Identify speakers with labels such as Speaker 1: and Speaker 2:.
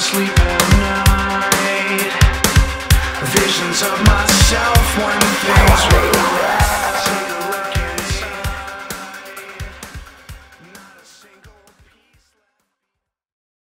Speaker 1: sleep at night. Visions of myself when things